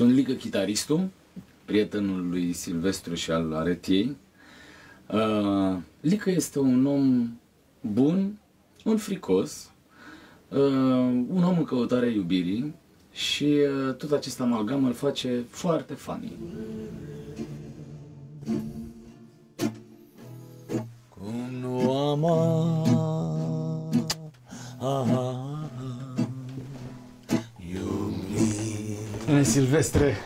Sunt Lică Chitaristul, prietenul lui Silvestru și al Aretiei. Uh, Lică este un om bun, un fricos, uh, un om în căutarea iubirii și uh, tot acest amalgam îl face foarte funny. Cum nu am Silvestre,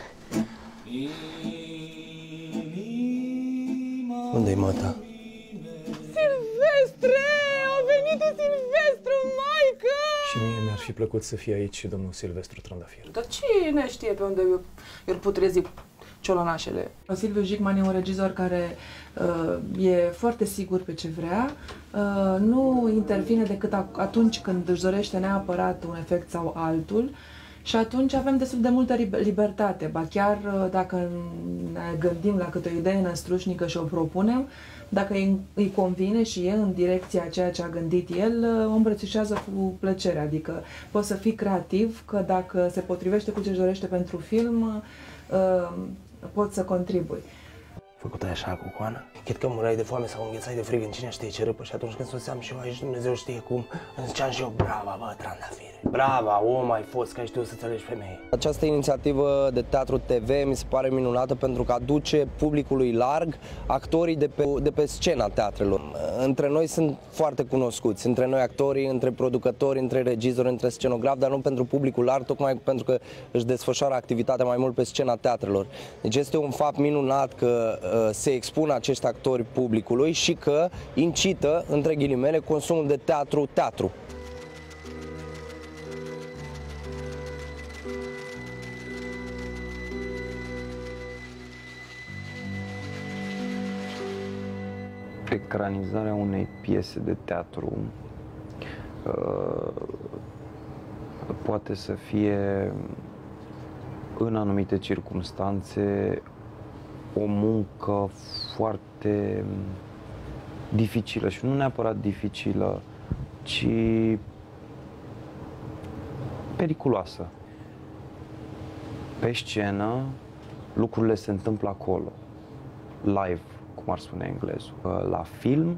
Unde-i mata? Silvestre! A venit un Silvestru, maică! și mie mi-ar fi plăcut să fie aici și domnul Silvestru Trandafir. Dar cine știe pe unde îl putrezi ciolonașele? Silviu Jicman e un regizor care uh, e foarte sigur pe ce vrea, uh, nu intervine decât atunci când își dorește neapărat un efect sau altul și atunci avem destul de multă libertate, ba chiar uh, dacă ne gândim la câte o idee năstrușnică și o propunem, dacă îi, îi convine și e în direcția ceea ce a gândit el, uh, o îmbrățișează cu plăcere. Adică poți să fii creativ, că dacă se potrivește cu ce își dorește pentru film, uh, poți să contribui făcută așa cu coana. Cred că murai de foame sau înghețai de frig în cine știe ce râpă și atunci când soseam și eu aici, Dumnezeu știe cum, îmi ziceam și eu, brava, bă, trandafire. Brava, om ai fost, că ai știut să înțelegi femeie. Această inițiativă de Teatru TV mi se pare minunată pentru că aduce publicului larg actorii de pe, de pe scena teatrelor. Între noi sunt foarte cunoscuți, între noi actorii, între producători, între regizori, între scenografi, dar nu pentru publicul larg, tocmai pentru că își desfășoară activitatea mai mult pe scena teatrelor. Deci este un fapt minunat că Uh, se expun acești actori publicului și că incită, între ghilimele, consumul de teatru-teatru. Ecranizarea unei piese de teatru uh, poate să fie în anumite circunstanțe o muncă foarte dificilă și nu neapărat dificilă, ci periculoasă. Pe scenă, lucrurile se întâmplă acolo, live, cum ar spune englezul. La film,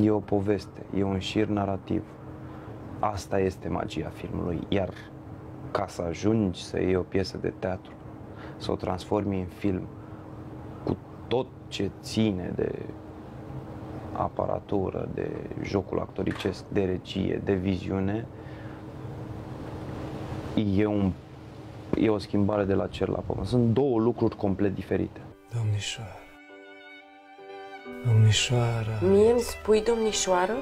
e o poveste, e un șir narrativ. Asta este magia filmului, iar ca să ajungi să iei o piesă de teatru, să o transformi în film cu tot ce ține de aparatură, de jocul actoricesc, de regie, de viziune, e, un, e o schimbare de la cer la pământ. Sunt două lucruri complet diferite. Domnișoară, domnișoară... Mie îmi spui domnișoară?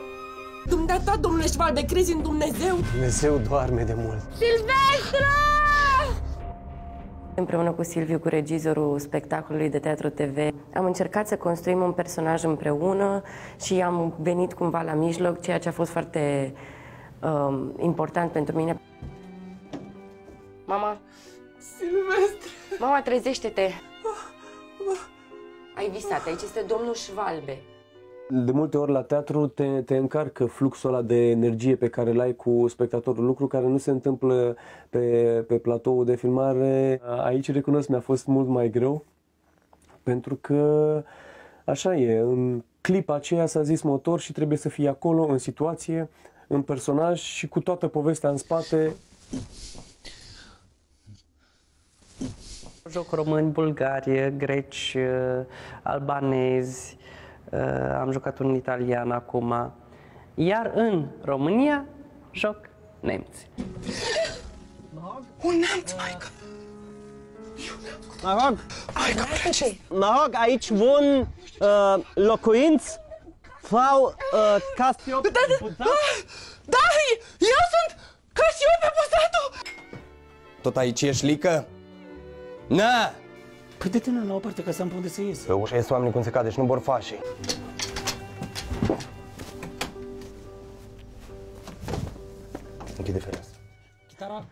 Dumneata, domnule Șvalbe, crezi în Dumnezeu? Dumnezeu doarme de mult. Silvestru! Împreună cu Silviu, cu regizorul spectacolului de Teatru TV, am încercat să construim un personaj împreună și am venit cumva la mijloc, ceea ce a fost foarte um, important pentru mine. Mama! Silvestre! Mama, trezește-te! Ai visat, aici este domnul Șvalbe. De multe ori la teatru te, te încarcă fluxul ăla de energie pe care îl ai cu spectatorul, lucru care nu se întâmplă pe, pe platoul de filmare. Aici recunosc mi-a fost mult mai greu, pentru că așa e, în clipa aceea s-a zis motor și trebuie să fii acolo, în situație, în personaj și cu toată povestea în spate. Joc români, bulgari, greci, albanezi, uh, am jucat un italian acum, iar în România joc nemți. Un nemț, maică! Mă rog, mă rog, aici vun uh, locuinți, Frau uh, Cassiope da, da, da, da, eu sunt Casiope Buzatu! Tot aici ești, Lică? Na! Păi de tine la o parte ca să am pe unde să ies. Pe ușa ies oamenii cum se cade și nu borfașii. Închide fereastra. Chitara,